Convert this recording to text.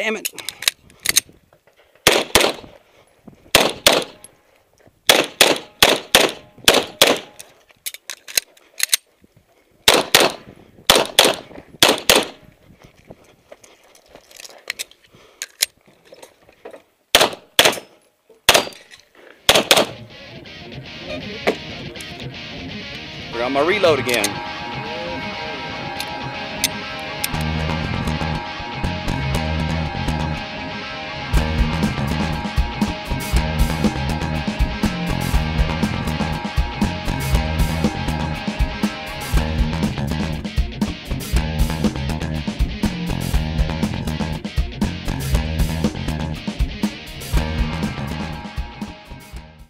Damn it. I'm gonna reload again.